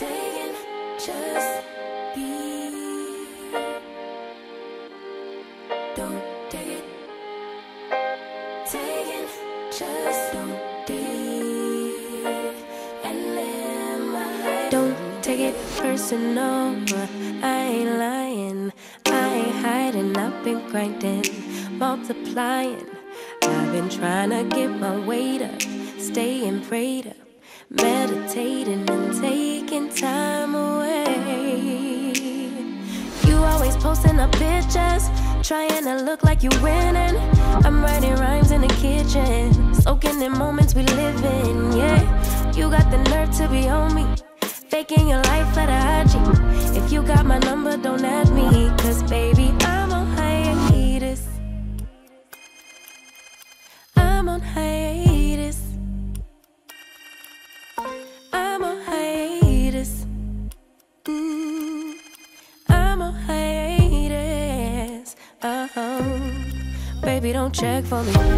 taken, just. Don't take it. Taken. And live personal. I ain't lying. I ain't hiding. I've been grinding, multiplying. I've been trying to get my weight up, staying prayed meditating and taking time away. You always posting up pictures, trying to look like you winning. I'm writing rhymes in the kitchen, soaking in moments we live in. Yeah, you got the nerve to be on me, faking your life for the IG. If you got my number, don't add me, cause baby, I'm fully.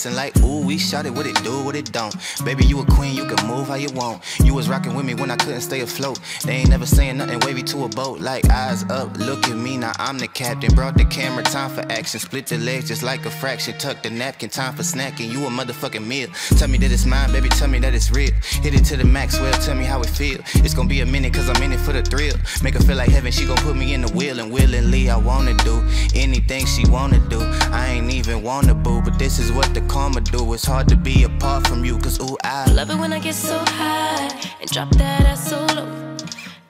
Finessing. Like, ooh, we shot it, what it do, what it don't. Baby, you a you can move how you want. You was rocking with me when I couldn't stay afloat. They ain't never saying nothing wavy to a boat. Like, eyes up, look at me, now I'm the captain. Brought the camera, time for action. Split the legs just like a fraction. Tuck the napkin, time for snacking. You a motherfucking meal. Tell me that it's mine, baby, tell me that it's real. Hit it to the Maxwell, tell me how it feel. It's gonna be a minute, cause I'm in it for the thrill. Make her feel like heaven, she gon' put me in the wheel. And willingly, I wanna do anything she wanna do. I ain't even wanna boo, but this is what the karma do. It's hard to be apart from you, cause ooh, I Love it when I get so high and drop that ass so low.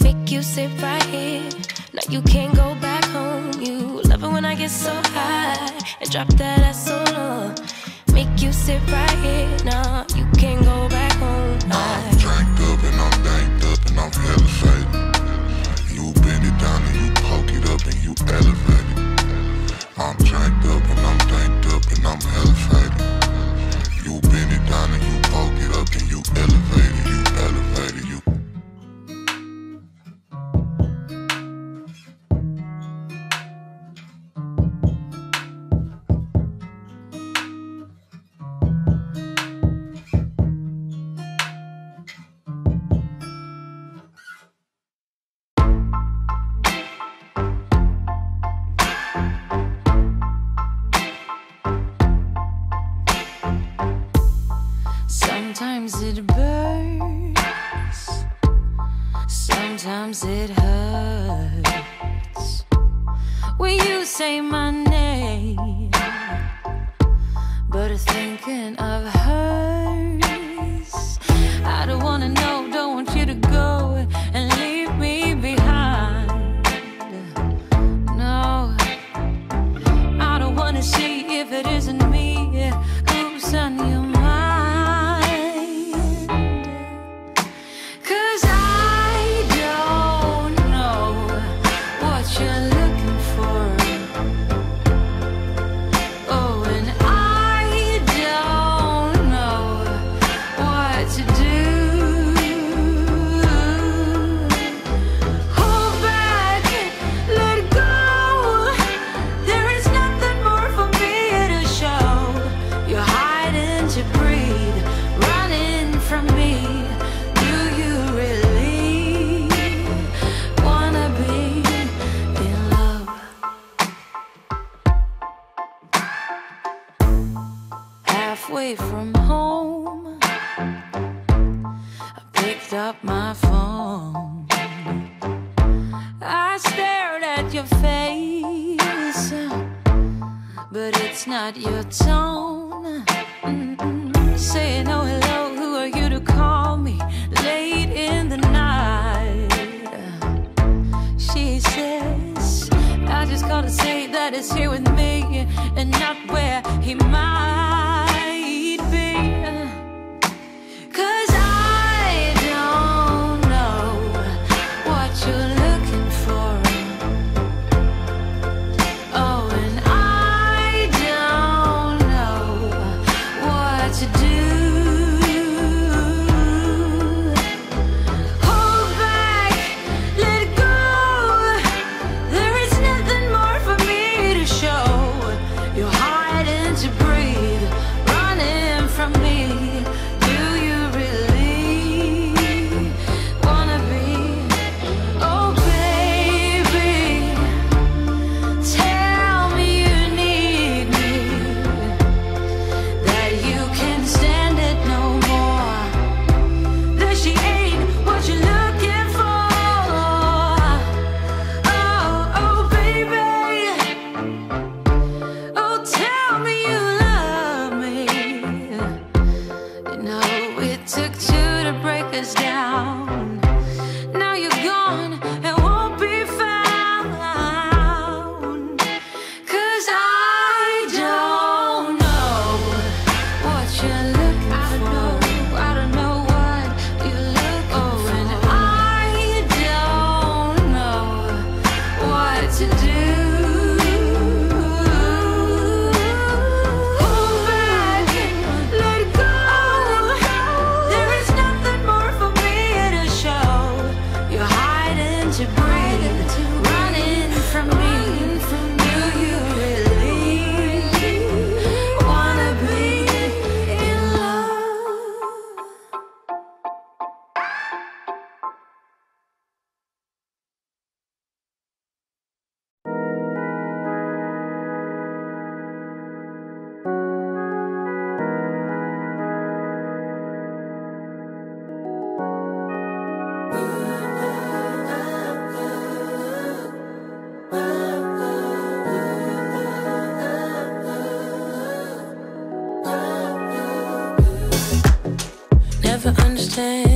Make you sit right here. Now you can't go back home. You love it when I get so high and drop that ass so low. Make you sit right here. Now you can't go back home. I'm I tanked up and I'm danked up and I'm hella faded. You bend it down and you poke it up and you elevate it. I'm tanked up and I'm danked up and I'm hella faded. Up my phone. I stared at your face, but it's not your tone. Mm-mm. Saying, oh, hello, who are you to call me late in the night? She says, I just gotta say that it's here with me and not where he might change.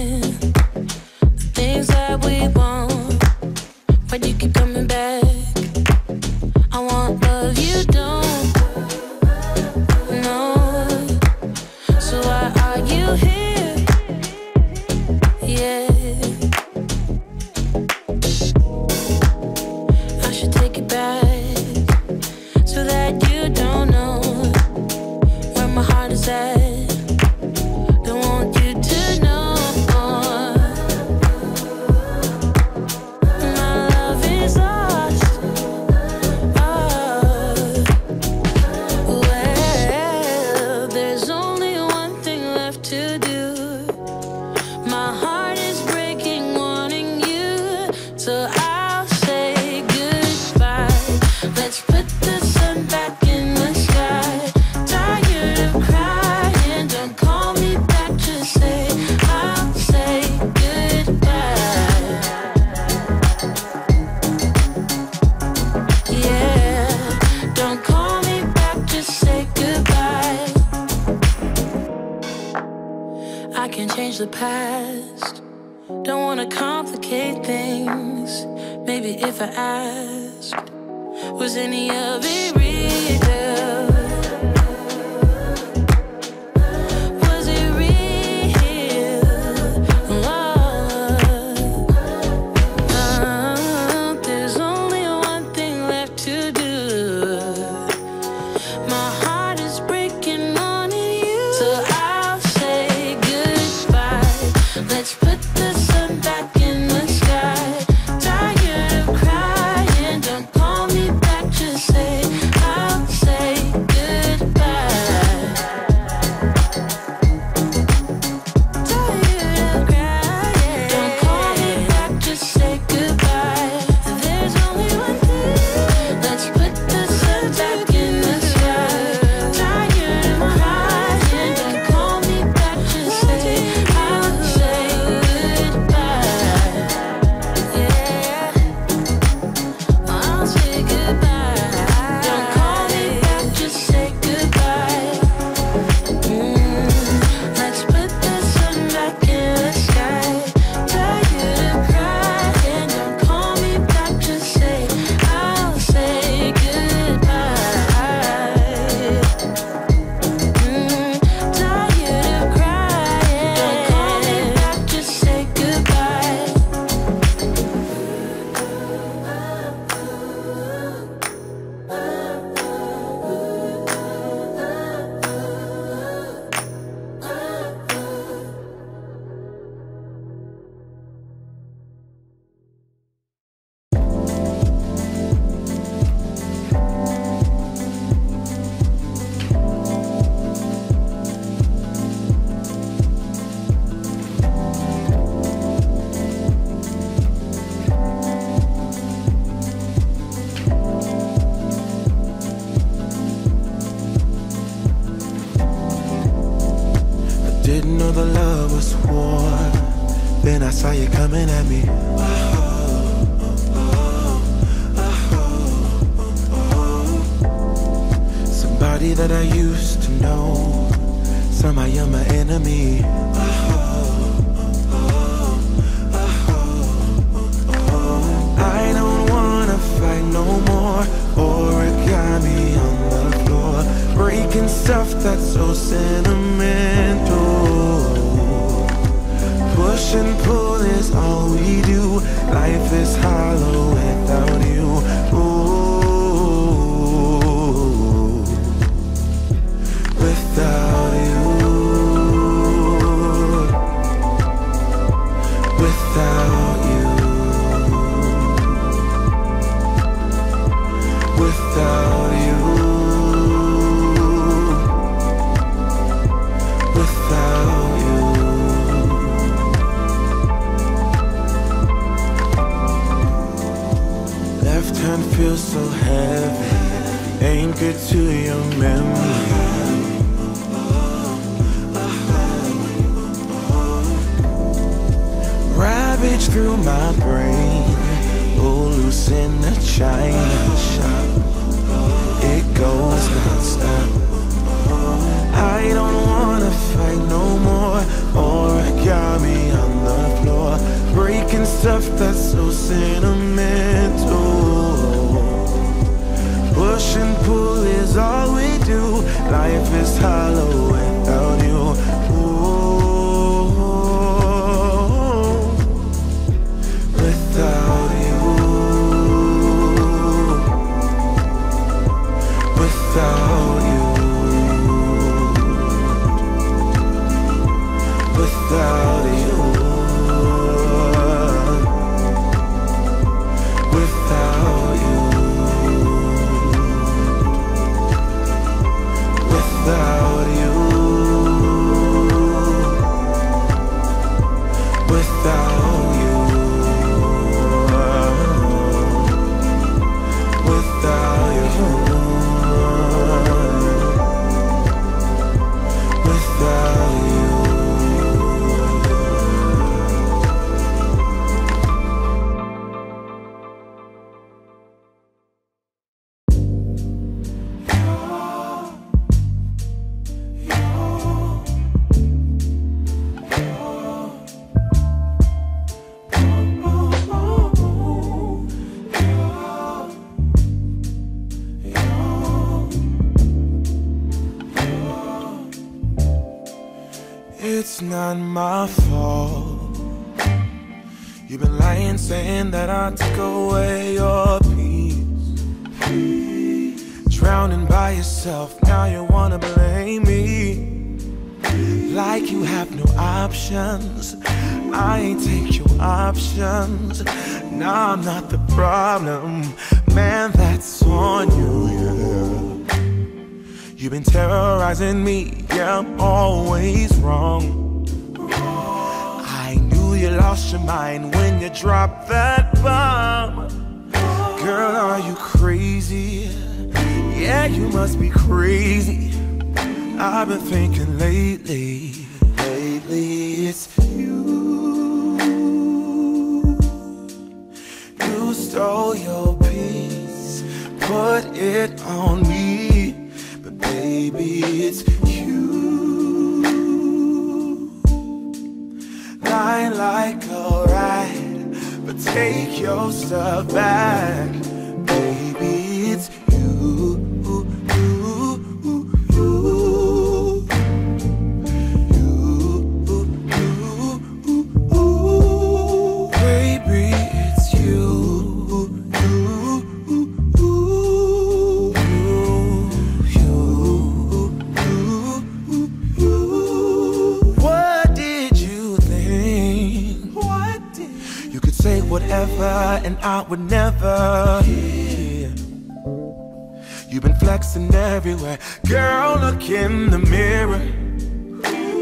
in the mirror.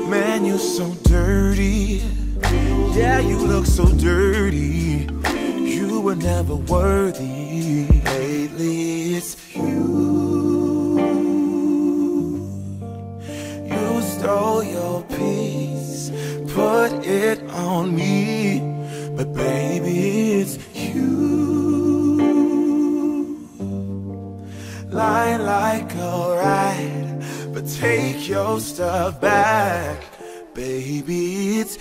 Man, you're so dirty. Yeah, you look so dirty. You were never worthy. Lately, it's you. You stole your peace, put it on me. But baby, it's you. Lie like a take your stuff back. Baby, it's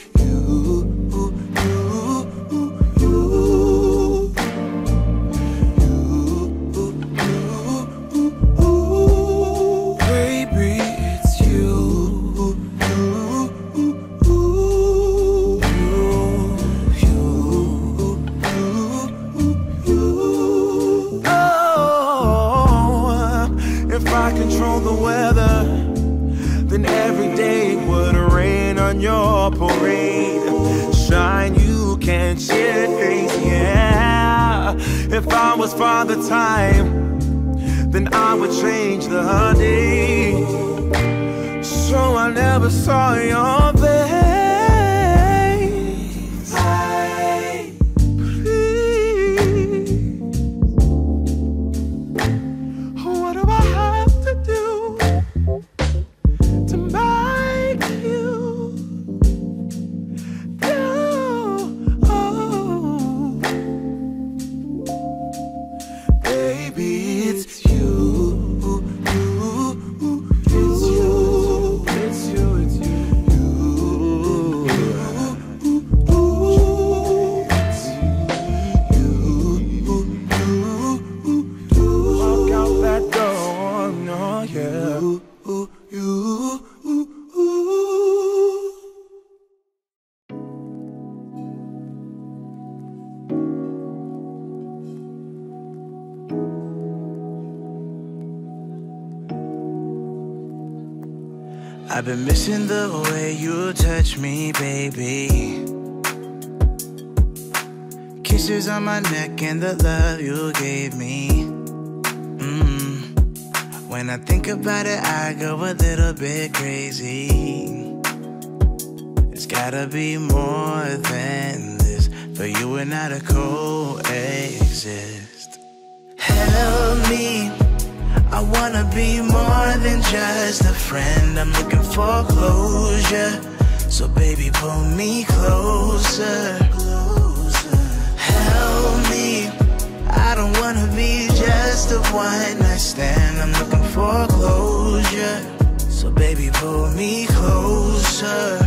if I was Father Time, then I would change the day. So I never saw your face. Missing the way you touch me, baby. Kisses on my neck and the love you gave me. Mm. When I think about it, I go a little bit crazy. It's gotta be more than this for you and I to coexist. Help me. I wanna be more than just a friend. I'm looking for closure. So baby, pull me closer. Help me. I don't wanna be just a one night stand. I'm looking for closure. So baby, pull me closer.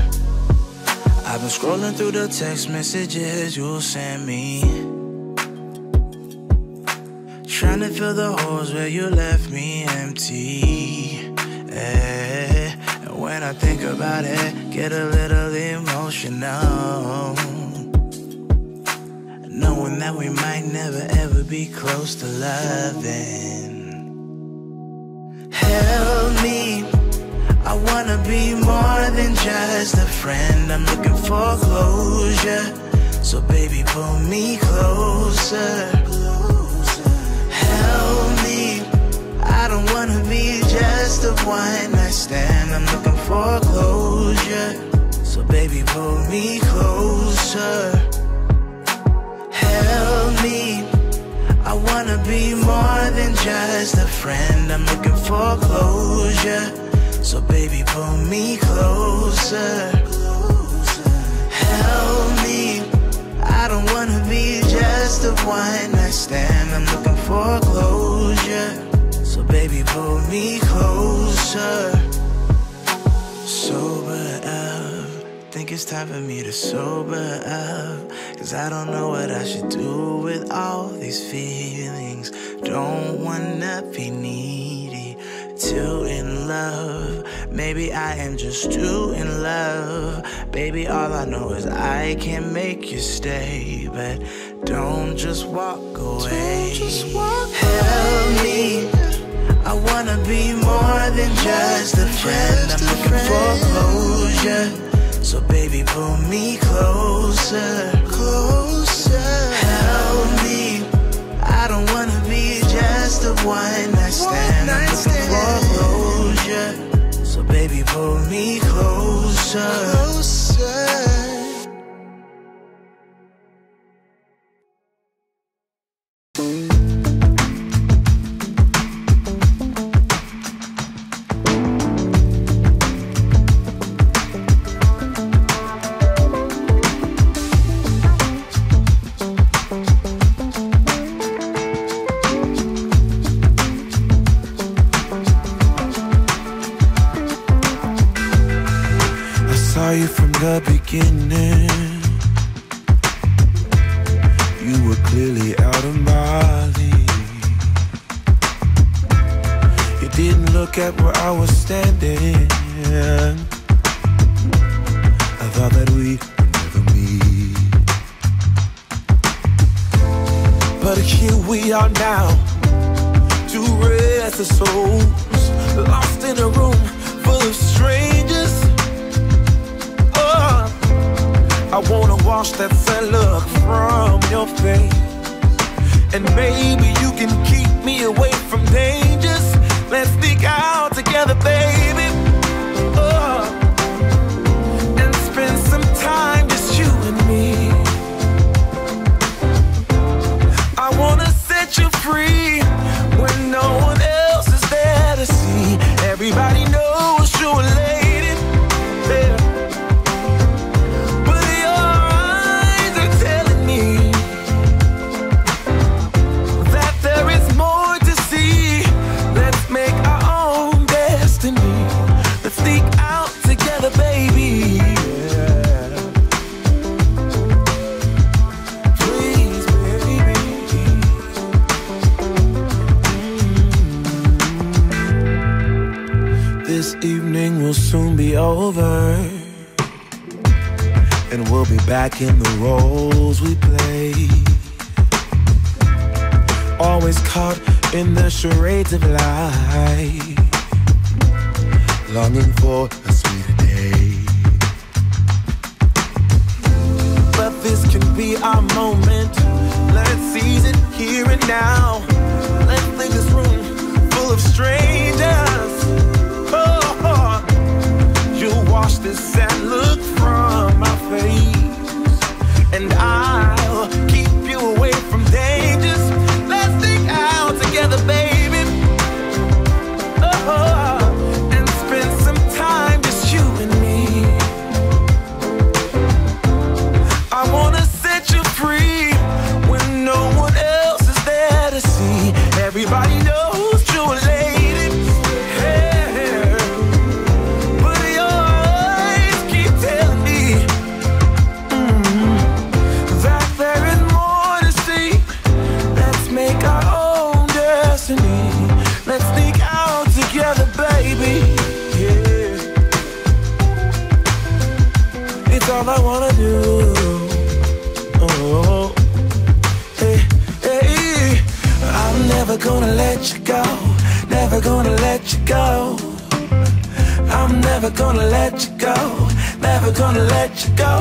I've been scrolling through the text messages you sent me. Trying to fill the holes where you left me empty. Eh. And when I think about it, get a little emotional. Knowing that we might never ever be close to loving. Help me. I wanna be more than just a friend. I'm looking for closure. So baby, pull me closer help me. I don't wanna be just a one night stand. I'm looking for closure. So baby, pull me closer. Help me. I wanna be more than just a friend. I'm looking for closure. So baby, pull me closer. Help me. I don't wanna be just a one night stand. I'm looking for closure. So baby, pull me closer. Sober up. Think it's time for me to sober up. Cause I don't know what I should do with all these feelings. Don't wanna be needy, too in love. Maybe I am just too in love. Baby, all I know is I can't make you stay. But don't just walk away. just walk Help me. I wanna be more than just a friend. I'm looking for closure. So baby, pull me closer. Closer. Help me. I don't wanna be just a one night stand. I'm looking for closure. So baby, pull me closer. Closer. You from the beginning. You were clearly out of my league. You didn't look at where I was standing. I thought that we would never meet. But here we are now, two restless souls, lost in a room full of strangers. Wanna wash that sad look from your face. And maybe you can keep me away from dangers. Let's sneak out together, baby. Oh, and spend some time, just you and me. I wanna set you free when no one else back in the roles we play. Always caught in the charades of life, longing for a sweeter day. But this can be our moment. Let's seize it here and now. Let's leave this room full of strangers. Oh, oh. you wash this sad look from my face and I'll all I wanna do. Oh, oh, oh, hey, hey. I'm never gonna let you go. Never gonna let you go. I'm never gonna let you go. Never gonna let you go.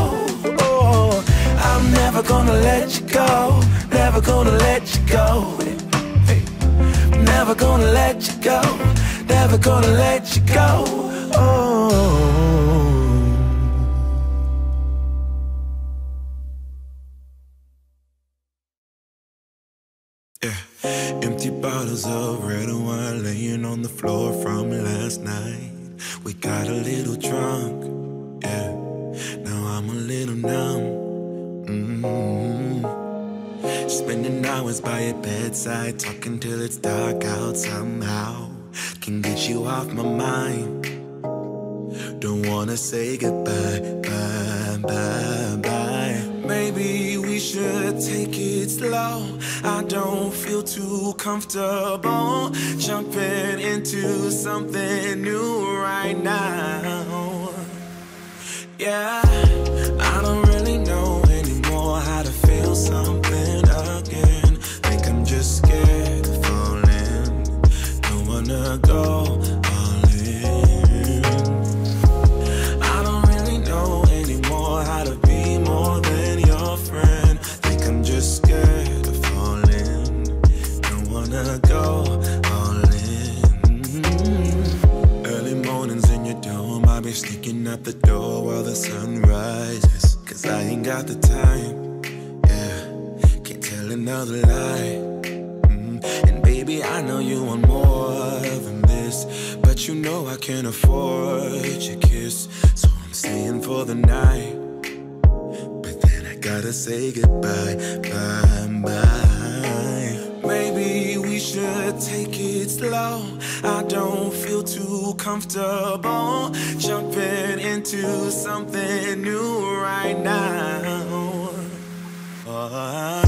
Oh, I'm never gonna let you go. Never gonna let you go. Never gonna let you go. Never gonna let you go. Oh. Floor from last night. We got a little drunk. Yeah. Now I'm a little numb. mm Spending hours by your bedside, talking till it's dark out somehow. Can get you off my mind. Don't wanna say goodbye, bye, bye, bye. Maybe should take it slow. I don't feel too comfortable jumping into something new right now. Yeah, I don't really know anymore how to feel something again. Think I'm just scared of falling. Don't wanna go out the door while the sun rises. Cause I ain't got the time. Yeah, can't tell another lie. Mm, And baby, I know you want more than this, but you know I can't afford your kiss, so I'm staying for the night. But then I gotta say goodbye, bye, bye. Maybe we should take it slow. I don't feel too comfortable jumping into something new right now. Uh,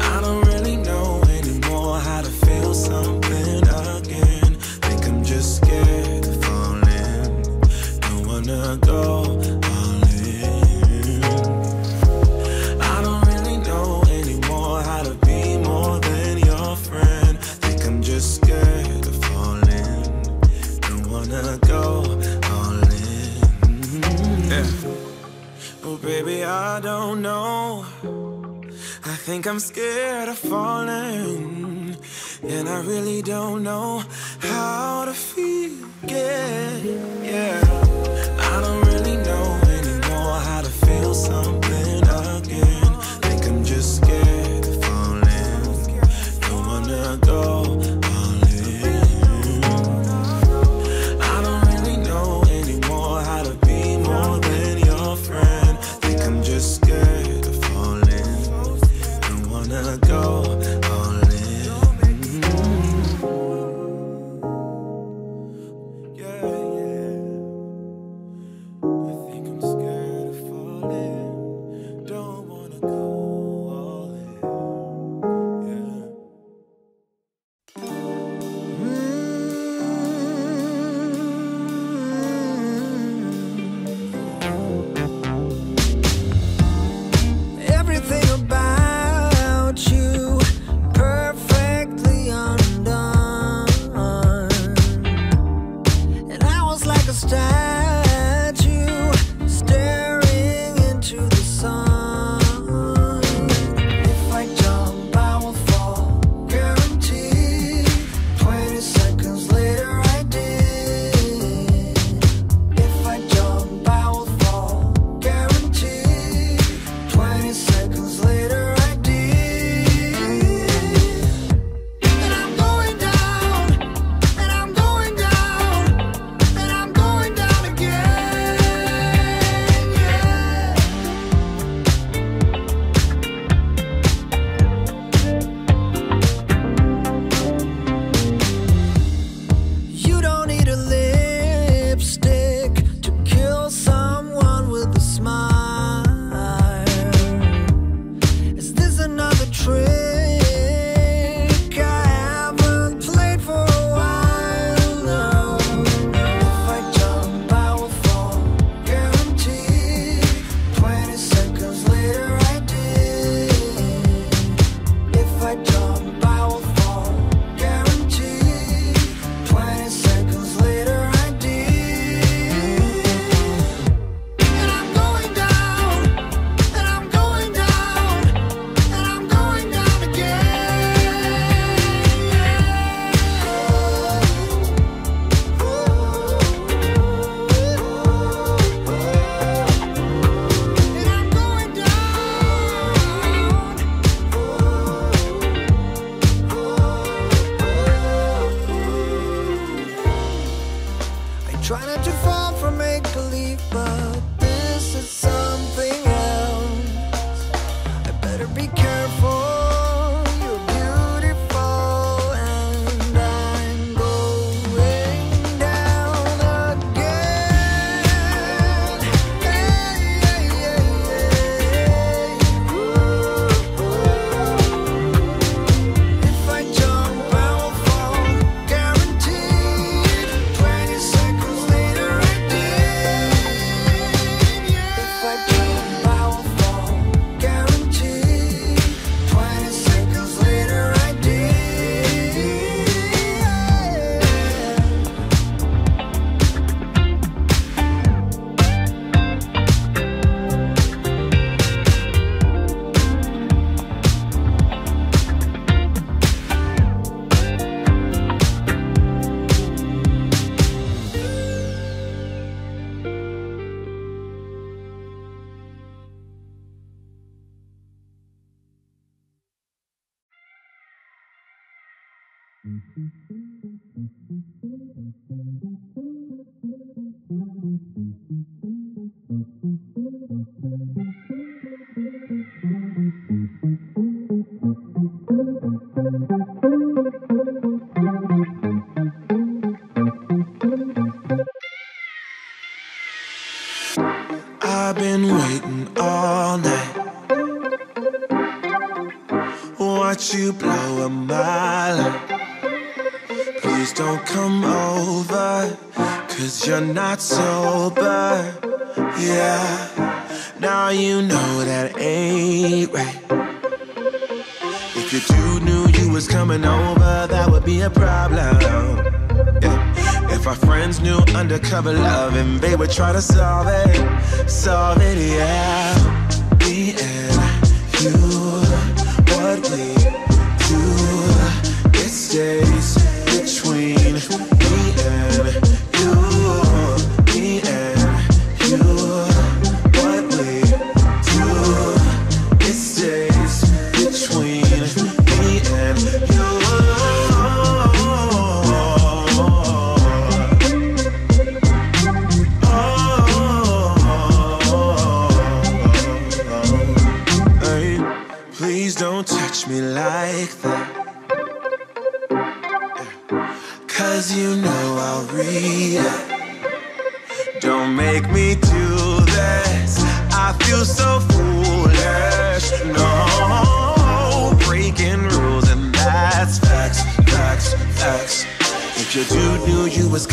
I don't really know anymore how to feel something again. Think I'm just scared of falling. Don't wanna go go all in. Yeah. Oh, baby, I don't know. I think I'm scared of falling. And I really don't know how to feel again. Yeah. I don't really know anymore how to feel something again. Think I'm just scared of falling. Don't wanna go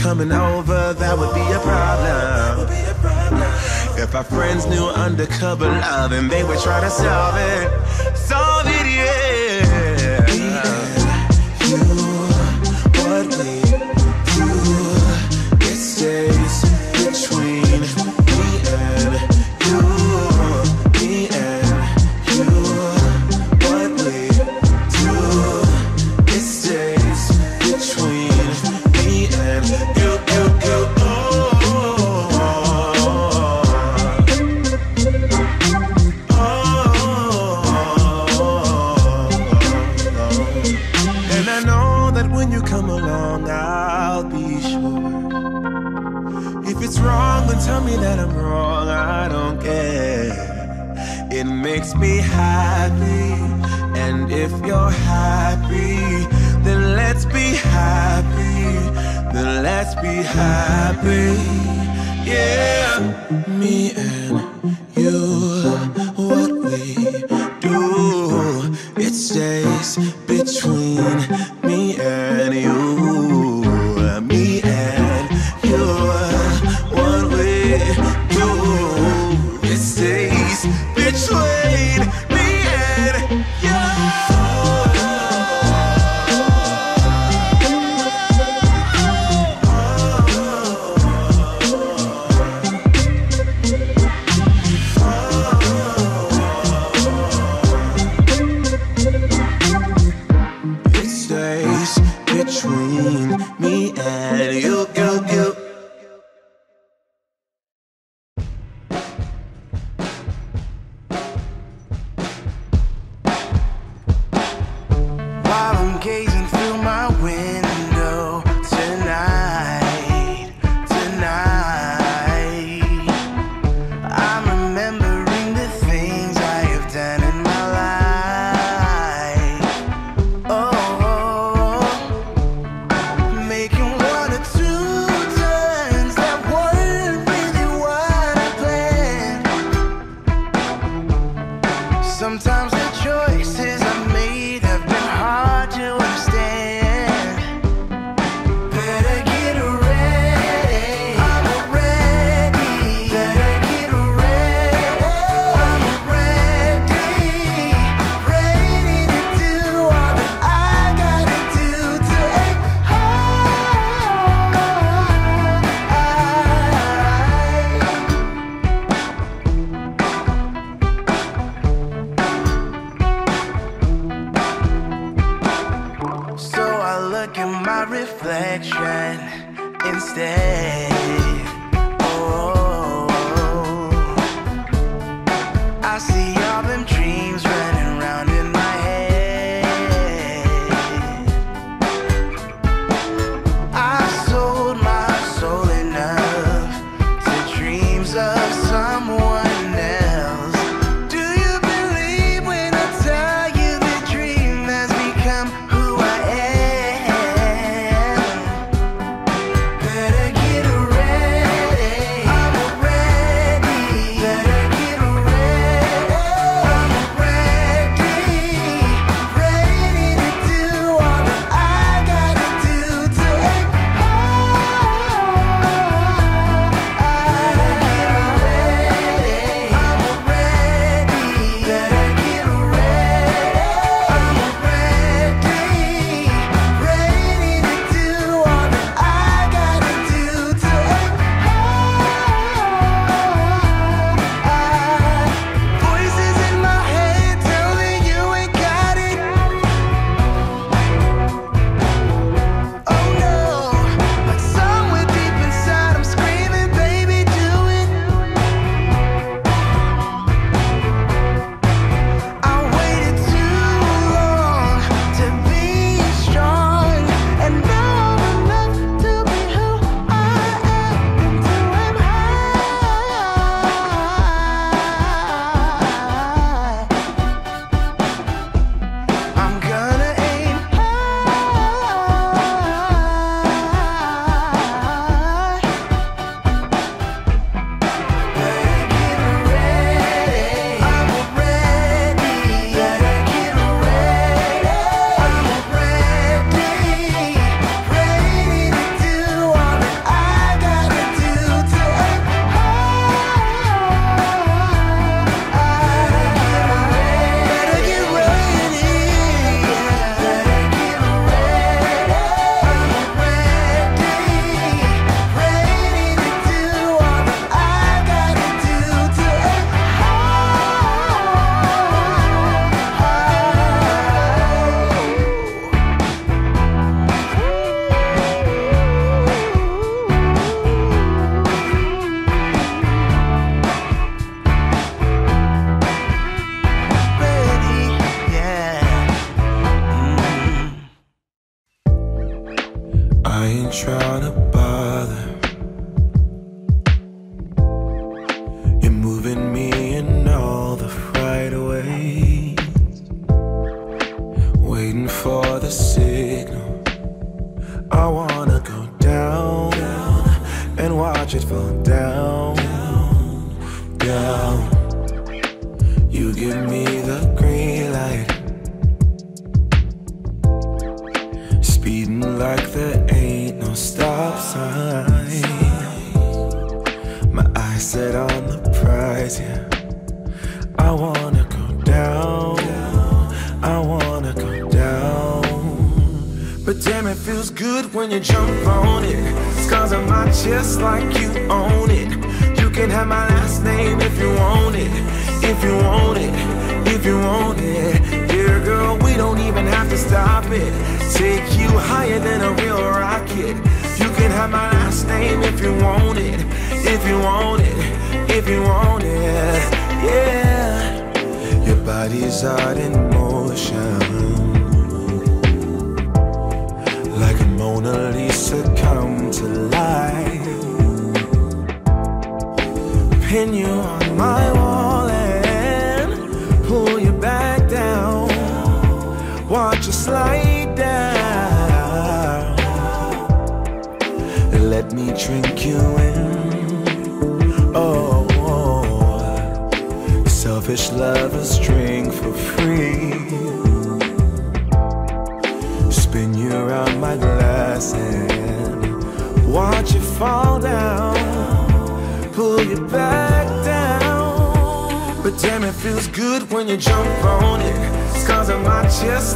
coming over, that would be a problem. If our friends knew undercover love and they would try to solve it.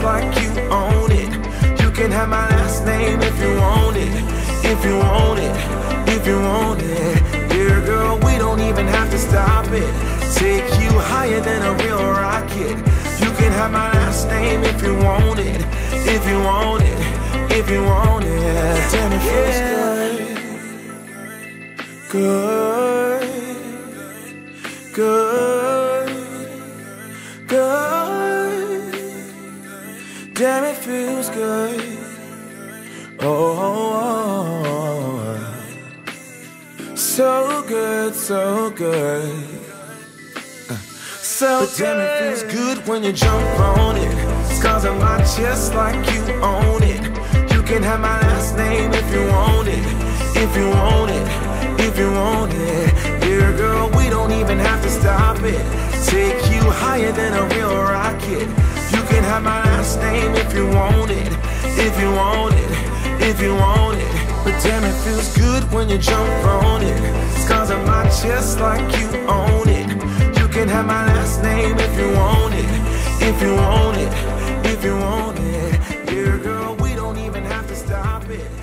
Like you own it. You can have my last name if you want it. If you want it, if you want it. Dear girl, we don't even have to stop it. Take you higher than a real rocket. You can have my last name if you want it. If you want it, if you want it. It feels good. Good. Good. Good. Damn, it feels good. Oh, oh, oh. so good, so good. So but damn, it feels good when you jump on it. Scars on my chest like you own it. You can have my last name if you want it. If you want it, if you want it. Dear girl, we don't even have to stop it. Take you higher than a real rocket. You can have my last name if you want it. If you want it, if you want it. But damn, it feels good when you jump on it. Scars on my chest like you own it. You can have my last name if you want it. If you want it, if you want it. Dear girl, we don't even have to stop it.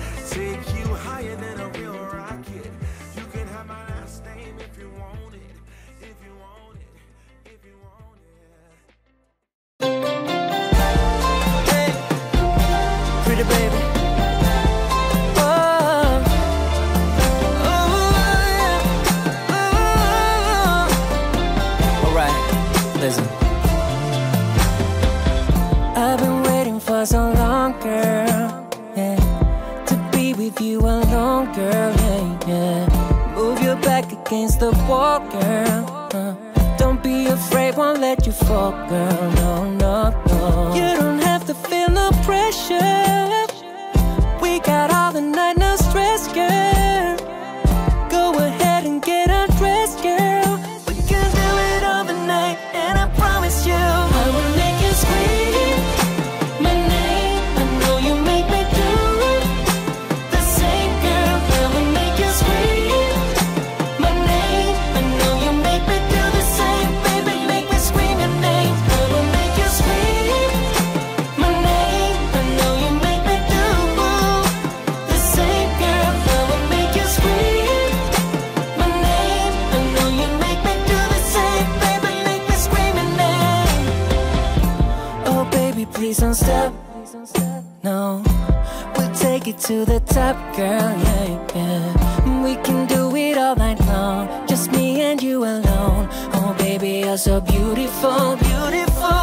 Girl. Yeah. Move your back against the wall, girl. Uh, don't be afraid, won't let you fall, girl. No, no, no. You don't have to feel no pressure. Baby, please don't stop. No, we'll take it to the top, girl. Yeah, yeah. We can do it all night long, just me and you alone. Oh, baby, you're so beautiful, beautiful.